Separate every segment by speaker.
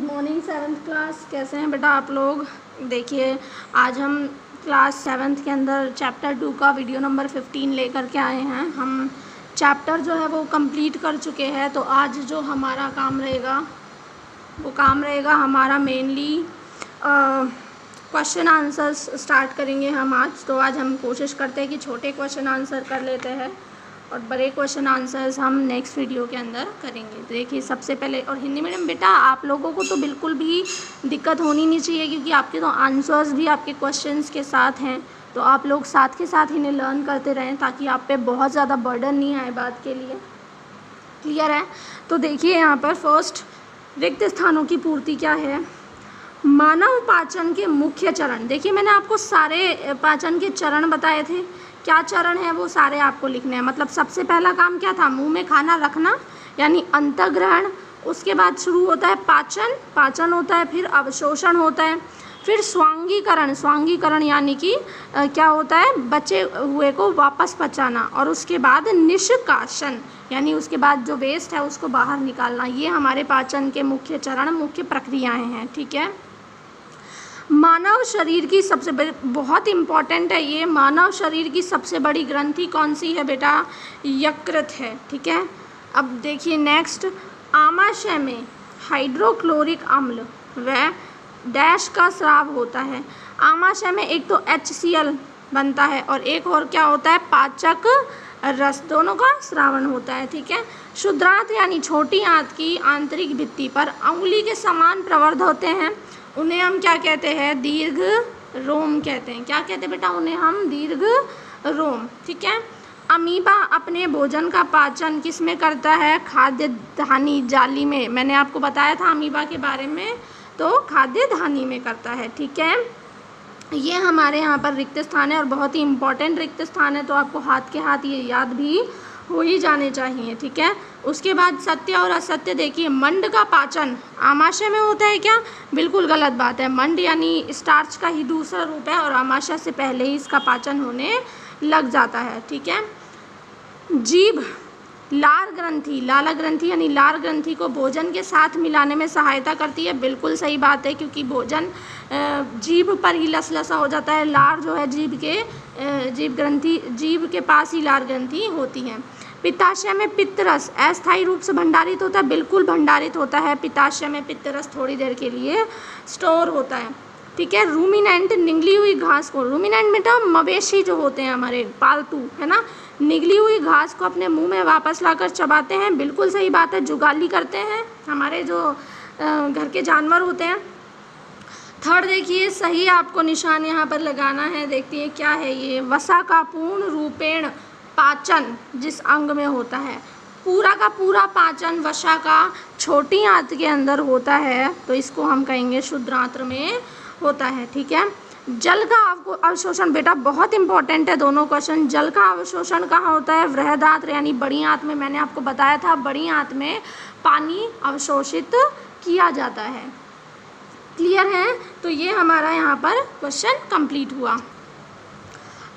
Speaker 1: Good morning seventh class कैसे हैं बेटा आप लोग? देखिए, आज हम क्लास सेवन्थ के अंदर चैप्टर टू का वीडियो नंबर फिफ्टीन लेकर के आए हैं। हम चैप्टर जो है वो कंप्लीट कर चुके हैं तो आज जो हमारा काम रहेगा, वो काम रहेगा हमारा मेनली क्वेश्चन आंसर्स स्टार्ट करेंगे हम आज। तो आज हम कोशिश करते हैं कि छोटे क्वेश्चन आंसर कर लेते हैं। और बड़े क्वेश्चन आंसर्स हम नेक्स्ट वीडियो के अंदर करेंगे। तो देखिए, सबसे पहले, और हिंदी मीडियम बेटा, आप लोगों को तो बिल्कुल भी दिक्कत होनी नहीं चाहिए, क्योंकि आपके तो आंसर्स भी आपके क्वेश्चंस के साथ हैं। तो आप लोग साथ के साथ इन्हें लर्न करते रहें, ताकि आप पे बहुत ज़्यादा बर्डन नहीं आए बात के लिए। क्लियर है? तो देखिए यहाँ पर फ़र्स्ट रिक्त स्थानों की पूर्ति क्या है? मानव पाचन के मुख्य चरण। देखिए, मैंने आपको सारे पाचन के चरण बताए थे। क्या चरण है वो सारे आपको लिखने हैं। मतलब सबसे पहला काम क्या था? मुँह में खाना रखना, यानी अंतग्रहण, उसके बाद शुरू होता है पाचन पाचन होता है, फिर अवशोषण होता है, फिर स्वांगीकरण। स्वांगीकरण यानी कि क्या होता है? बचे हुए को वापस पचाना और उसके बाद निष्काशन यानी उसके बाद जो वेस्ट है उसको बाहर निकालना। ये हमारे पाचन के मुख्य चरण, मुख्य प्रक्रियाएँ हैं, ठीक है? मानव शरीर की सबसे बहुत इंपॉर्टेंट है ये। मानव शरीर की सबसे बड़ी ग्रंथि कौन सी है बेटा? यकृत है, ठीक है? अब देखिए नेक्स्ट आमाशय में हाइड्रोक्लोरिक अम्ल व डैश का श्राव होता है। आमाशय में एक तो HCL बनता है और एक और क्या होता है? पाचक रस, दोनों का श्रावण होता है, ठीक है? शुद्रांत यानी छोटी आंत की आंतरिक भित्ति पर उंगली के समान प्रवर्ध होते हैं। उन्हें हम क्या कहते हैं? दीर्घ रोम कहते हैं। क्या कहते हैं बेटा? उन्हें हम दीर्घ रोम। ठीक है? अमीबा अपने भोजन का पाचन किसमें करता है? खाद्य धानी जाली में। मैंने आपको बताया था अमीबा के बारे में तो खाद्य धानी में करता है। ठीक है? ये हमारे यहाँ पर रिक्त स्थान है और बहुत ही इम्पोर्टेंट रिक्त स्थान है तो आपको हाथ के हाथ ये याद भी हो ही जाने चाहिए, ठीक है? उसके बाद सत्य और असत्य देखिए, मंड का पाचन आमाशय में होता है क्या? बिल्कुल गलत बात है। मंड यानी स्टार्च का ही दूसरा रूप है और आमाशय से पहले ही इसका पाचन होने लग जाता है, ठीक है? जीभ लार ग्रंथि, लाला ग्रंथि यानी लार ग्रंथि को भोजन के साथ मिलाने में सहायता करती है। बिल्कुल सही बात है, क्योंकि भोजन जीभ पर ही लसलसा हो जाता है। लार जो है, जीभ के जीभ ग्रंथि, जीभ के पास ही लार ग्रंथि होती है। पित्ताशय में पित्तरस अस्थायी रूप से भंडारित होता है, बिल्कुल भंडारित होता है। पित्ताशय में पित्तरस थोड़ी देर के लिए स्टोर होता है। ठीक है रूमिनेंट निगली हुई घास को रूमिनेंट बेटा मवेशी जो होते हैं हमारे, पालतू, है ना? निगली हुई घास को अपने मुँह में वापस लाकर चबाते हैं, बिल्कुल सही बात है, जुगाली करते हैं, हमारे जो घर के जानवर होते हैं। थर्ड देखिए, सही आपको निशान यहाँ पर लगाना है देखिए क्या है ये वसा का पूर्ण रूपेण पाचन जिस अंग में होता है। पूरा का पूरा पाचन वसा का छोटी आंत के अंदर होता है तो इसको हम कहेंगे शुद्रांत्र में होता है, ठीक है? जल का अवशोषण बेटा बहुत इंपॉर्टेंट है दोनों क्वेश्चन जल का अवशोषण कहाँ होता है? वृहदांत्र यानी बड़ी आंत में, मैंने आपको बताया था, बड़ी आंत में पानी अवशोषित किया जाता है। क्लियर है? तो ये हमारा यहाँ पर क्वेश्चन कंप्लीट हुआ।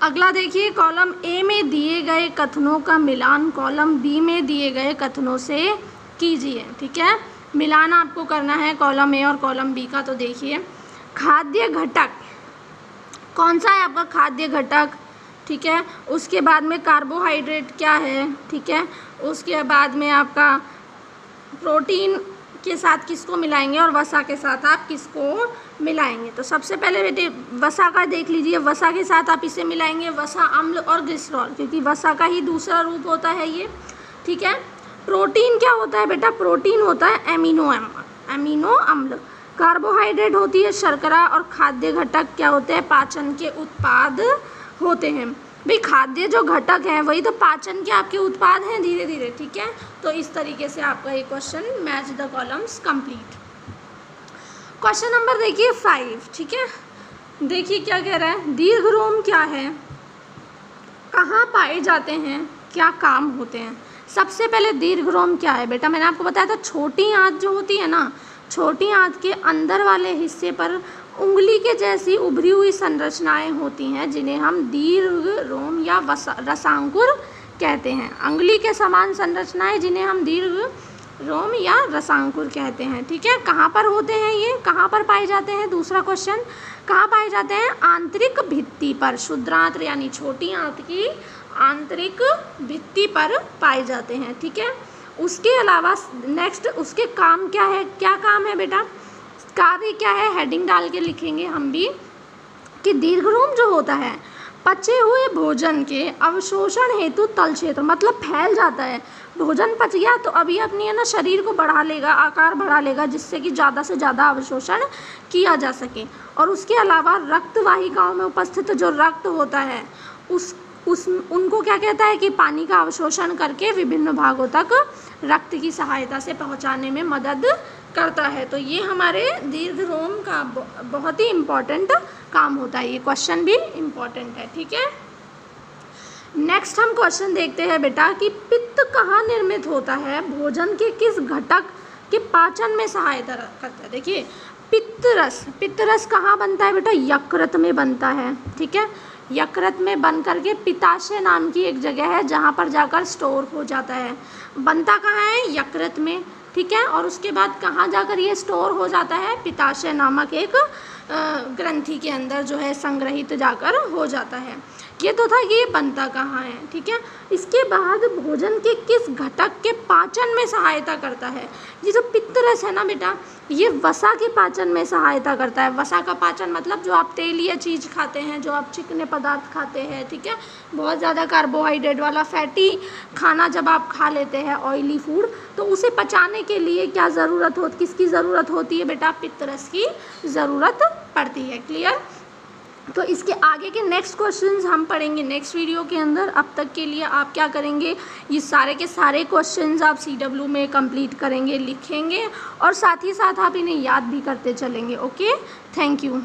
Speaker 1: अगला देखिए कॉलम ए में दिए गए कथनों का मिलान कॉलम बी में दिए गए कथनों से कीजिए, ठीक है? मिलान आपको करना है कॉलम ए और कॉलम बी का तो देखिए। खाद्य घटक। कौन सा है आपका खाद्य घटक? ठीक है, उसके बाद में कार्बोहाइड्रेट क्या है? ठीक है, उसके बाद में आपका प्रोटीन के साथ किसको मिलाएँगे और वसा के साथ आप किसको मिलाएँगे? तो सबसे पहले बेटे, वसा का देख लीजिए। वसा के साथ आप इसे मिलाएँगे। वसा, अम्ल और ग्लिसरॉल क्योंकि वसा का ही दूसरा रूप होता है ये। ठीक है प्रोटीन क्या होता है बेटा? प्रोटीन होता है एमिनो एमिनो अम्ल कार्बोहाइड्रेट होती है शर्करा और खाद्य घटक क्या होते हैं? पाचन के उत्पाद होते हैं। भाई, खाद्य जो घटक हैं, वही तो पाचन के आपके उत्पाद हैं धीरे धीरे ठीक है? तो इस तरीके से आपका ये question match the columns complete question number देखिए फाइव ठीक है? देखिए क्या कह रहा है? दीर्घ रोम क्या है? कहाँ पाए जाते हैं? क्या काम होते हैं? सबसे पहले दीर्घ रोम क्या है? बेटा, मैंने आपको बताया था, छोटी आंत जो होती है ना छोटी आंत के अंदर वाले हिस्से पर उंगली के जैसी उभरी हुई संरचनाएँ होती हैं, जिन्हें हम दीर्घ, रोम या रसांकुर कहते हैं। अंगुली के समान संरचनाएँ, जिन्हें हम दीर्घ, रोम या रसांकुर कहते हैं। ठीक है? कहाँ पर होते हैं ये? कहाँ पर पाए जाते हैं? दूसरा क्वेश्चन कहाँ पाए जाते हैं? आंतरिक भित्ति पर, शुद्रांत यानी छोटी आंत की आंतरिक भित्ति पर पाए जाते हैं। ठीक है? उसके अलावा नेक्स्ट उसके काम क्या है? क्या काम है बेटा? कार्य क्या है? हेडिंग डाल के लिखेंगे हम भी कि दीर्घरोम जो होता है, पचे हुए भोजन के अवशोषण हेतु तल क्षेत्र मतलब फैल जाता है। भोजन पच गया तो अभी अपनी, है ना, शरीर को बढ़ा लेगा, आकार बढ़ा लेगा, जिससे कि ज़्यादा से ज़्यादा अवशोषण किया जा सके। और उसके अलावा रक्त वाहिकाओं में उपस्थित जो रक्त होता है, उस उस, उनको क्या कहता है कि पानी का अवशोषण करके विभिन्न भागों तक रक्त की सहायता से पहुँचाने में मदद करता है। तो ये हमारे दीर्घ रोम का बहुत ही इम्पोर्टेंट काम होता है। ये क्वेश्चन भी इम्पोर्टेंट है, ठीक है? नेक्स्ट हम क्वेश्चन देखते हैं बेटा कि पित्त कहाँ निर्मित होता है? भोजन के किस घटक के पाचन में सहायता करता है? देखिए पित्त रस पित्त रस कहाँ बनता है बेटा? यकृत में बनता है, ठीक है? यकृत में बन करके पिताशय नाम की एक जगह है, जहाँ पर जाकर स्टोर हो जाता है। बनता कहाँ है? यकृत में, ठीक है? और उसके बाद कहाँ जाकर ये स्टोर हो जाता है? पिताशय नामक एक ग्रंथि के अंदर जो है, संग्रहित जाकर हो जाता है। ये तो था, ये बनता कहाँ है, ठीक है? इसके बाद भोजन के किस घटक के पाचन में सहायता करता है? ये जो पित्तरस है ना बेटा, ये वसा के पाचन में सहायता करता है। वसा का पाचन मतलब जो आप तेलीय चीज़ खाते हैं, जो आप चिकने पदार्थ खाते हैं, ठीक है? बहुत ज़्यादा कार्बोहाइड्रेट वाला फैटी खाना जब आप खा लेते हैं ऑयली फ़ूड तो उसे पचाने के लिए क्या ज़रूरत हो, किसकी ज़रूरत होती है बेटा? पित्तरस की ज़रूरत पड़ती है क्लियर तो इसके आगे के नेक्स्ट क्वेश्चंस हम पढ़ेंगे नेक्स्ट वीडियो के अंदर। अब तक के लिए आप क्या करेंगे? ये सारे के सारे क्वेश्चंस आप सी डब्ल्यू में कंप्लीट करेंगे, लिखेंगे और साथ ही साथ आप इन्हें याद भी करते चलेंगे ओके थैंक यू